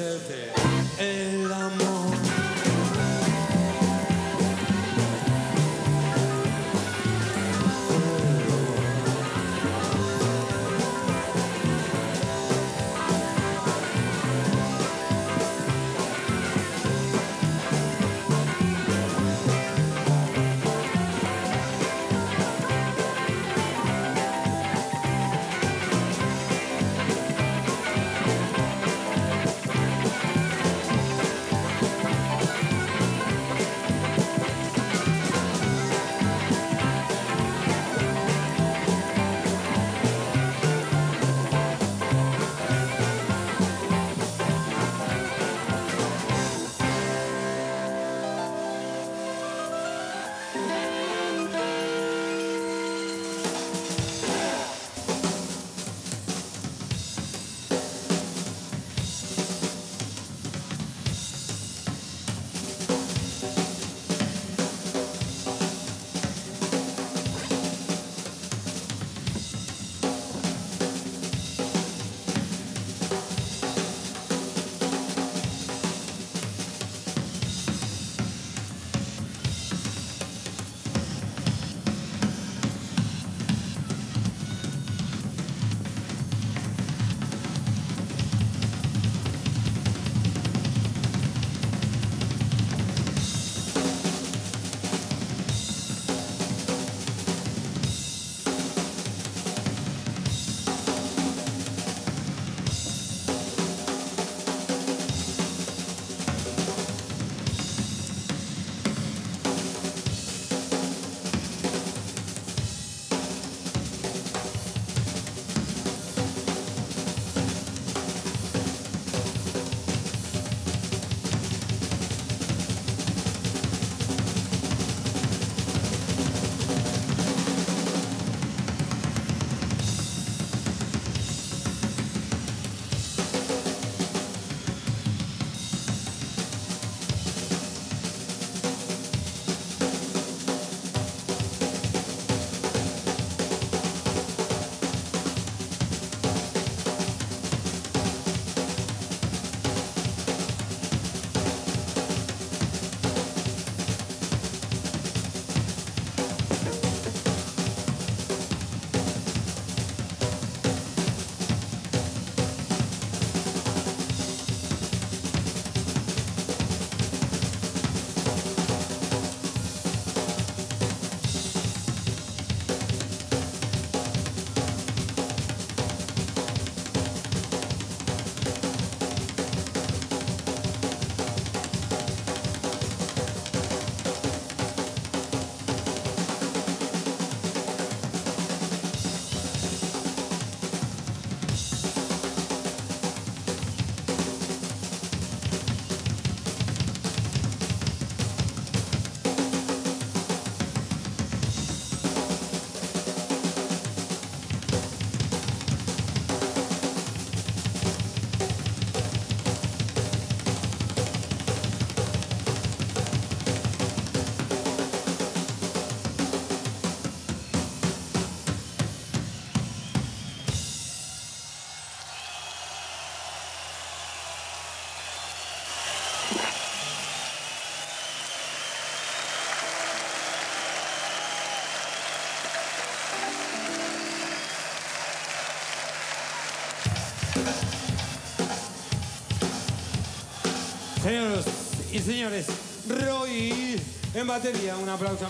Certe. Señores, Roy en batería, un aplauso.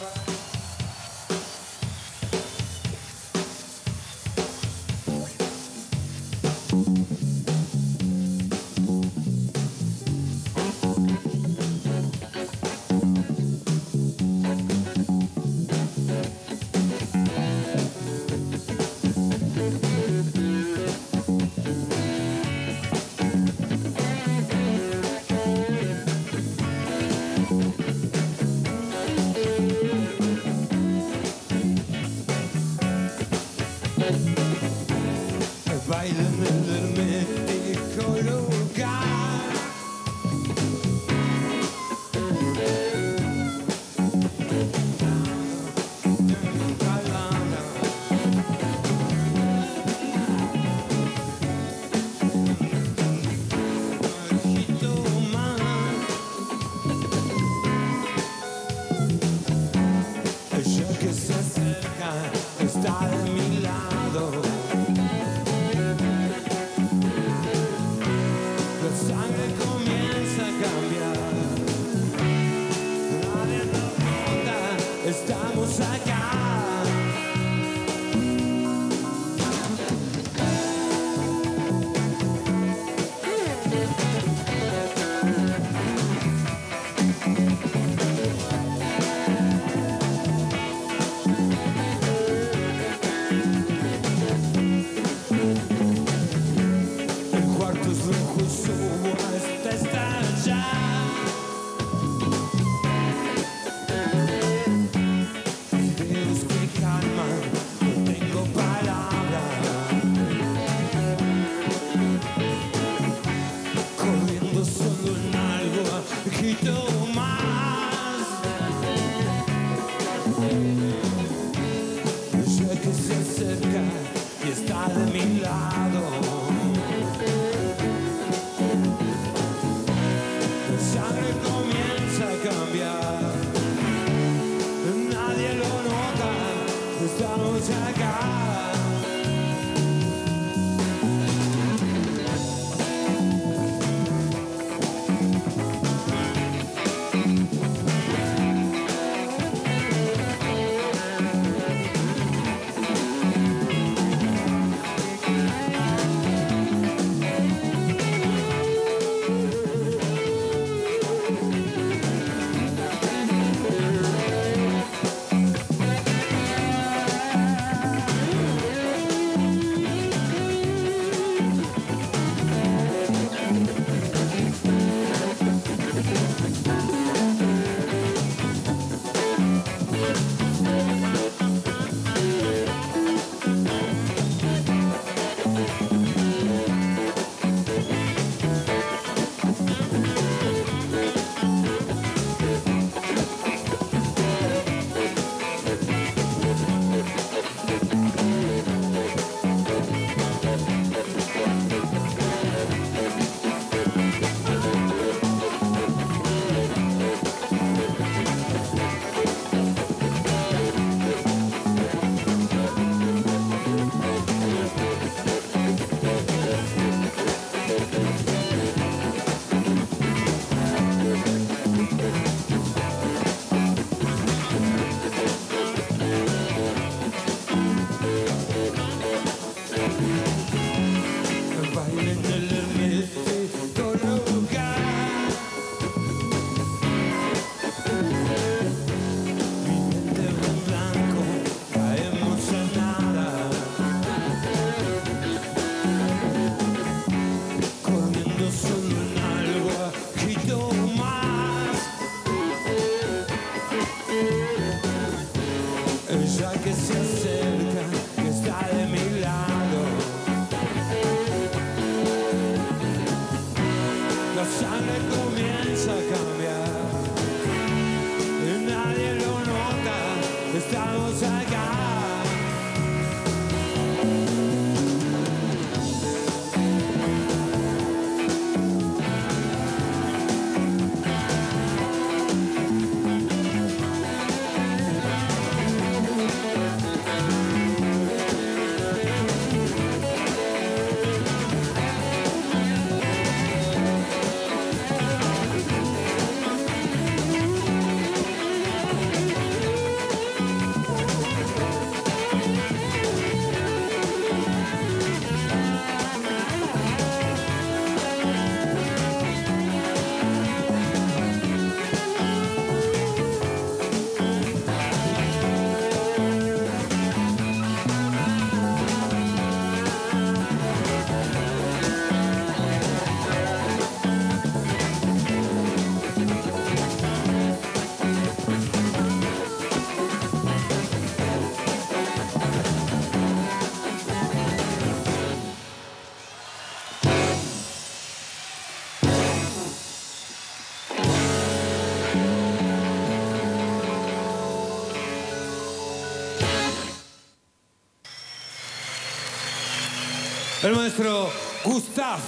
El maestro Gustav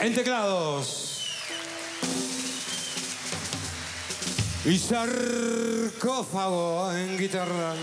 en teclados. Y sarcófago en guitarra.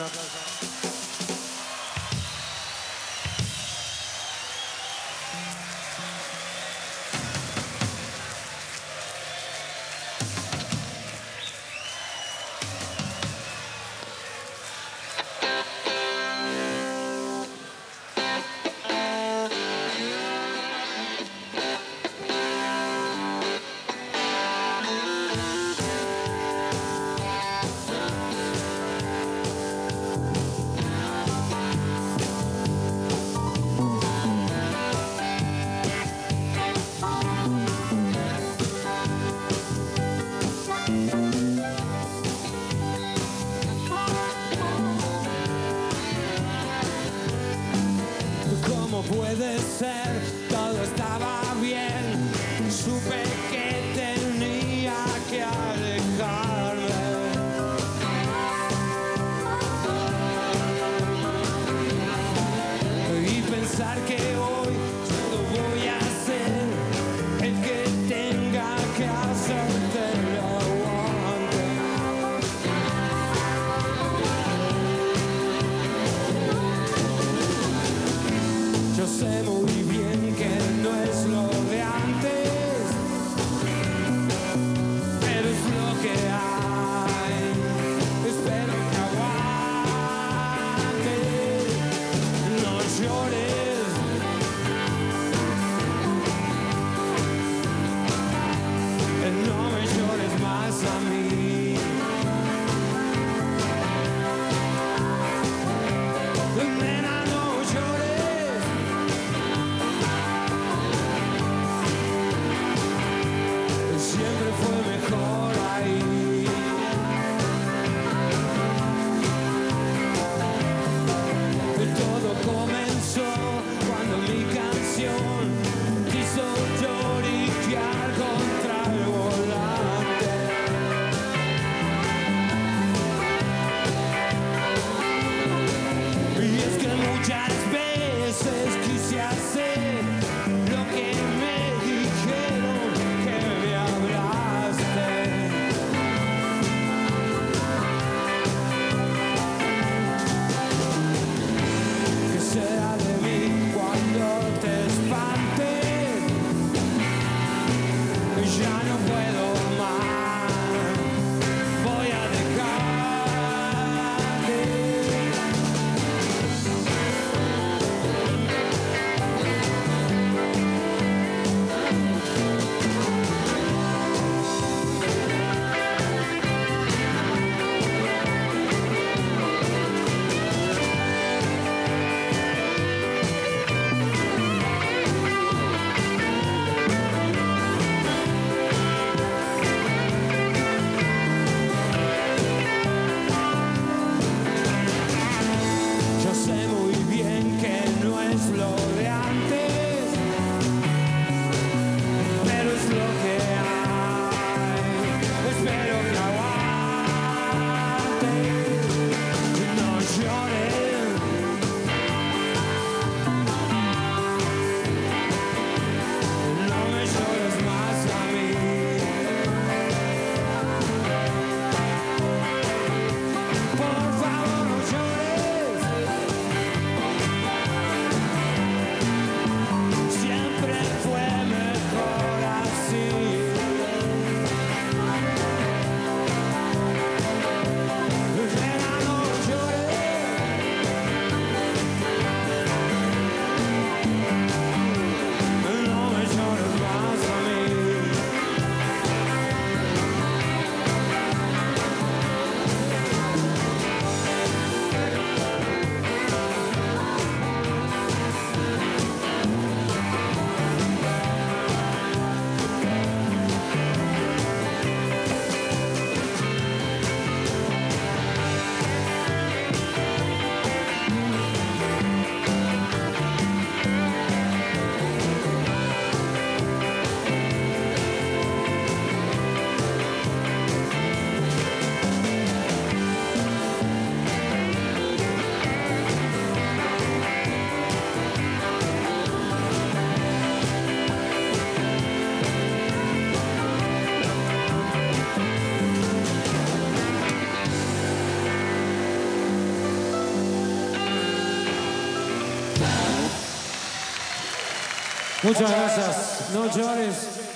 Muchas gracias. No llores.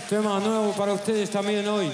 Tema nuevo para ustedes también hoy.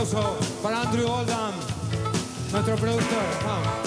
aplauso para Andrew Oldham, nuestro productor.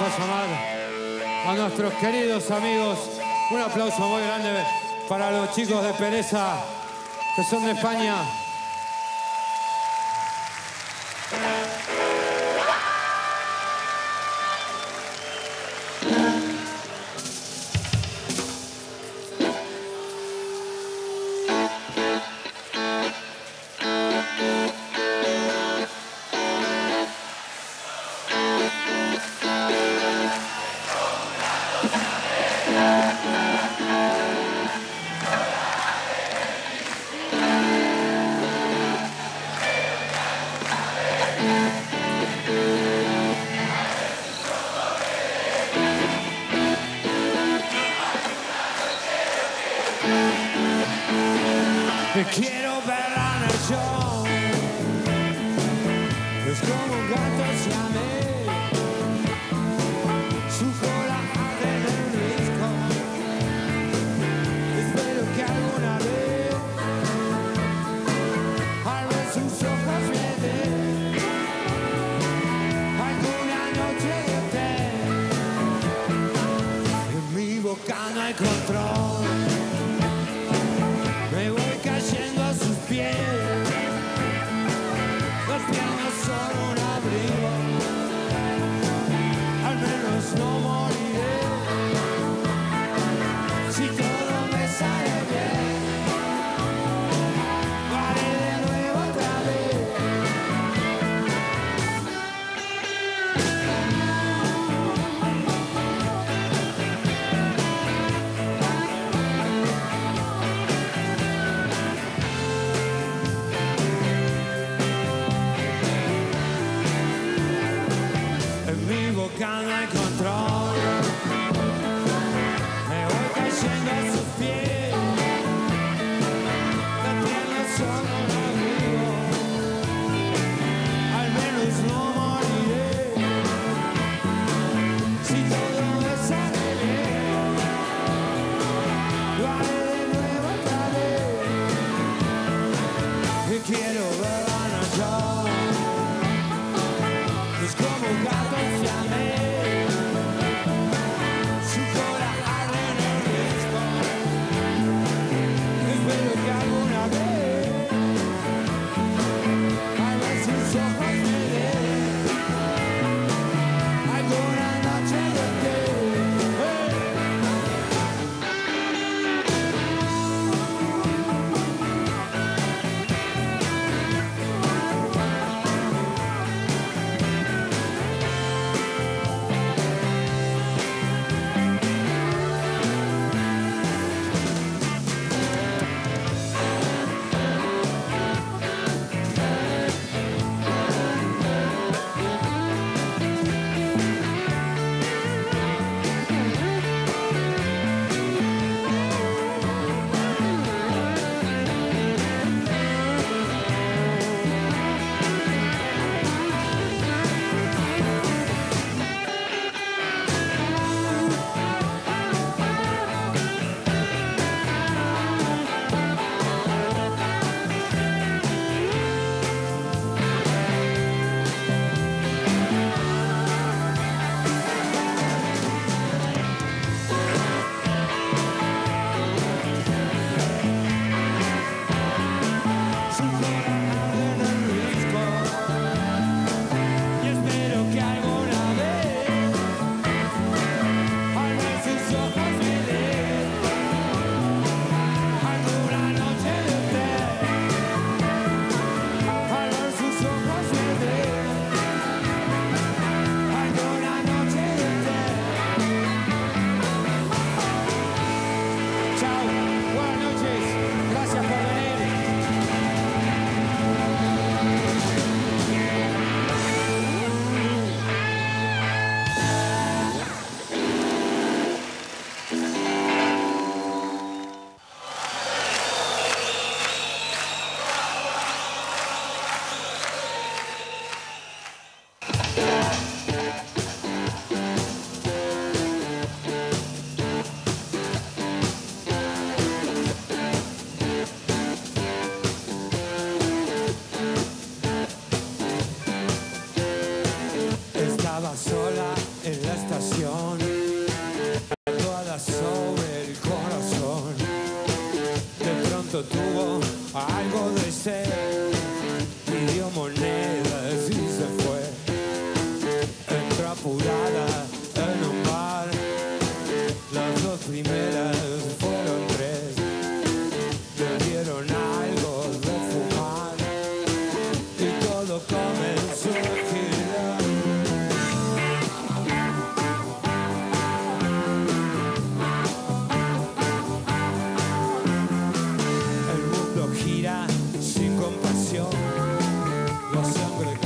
vamos a llamar a nuestros queridos amigos. Un aplauso muy grande para los chicos de Pereza, que son de España. Como cuando se amé, su cola ha de risco. Espero que alguna vez, al sus ojos venden, alguna noche de usted, en mi boca no hay control. Lo sempre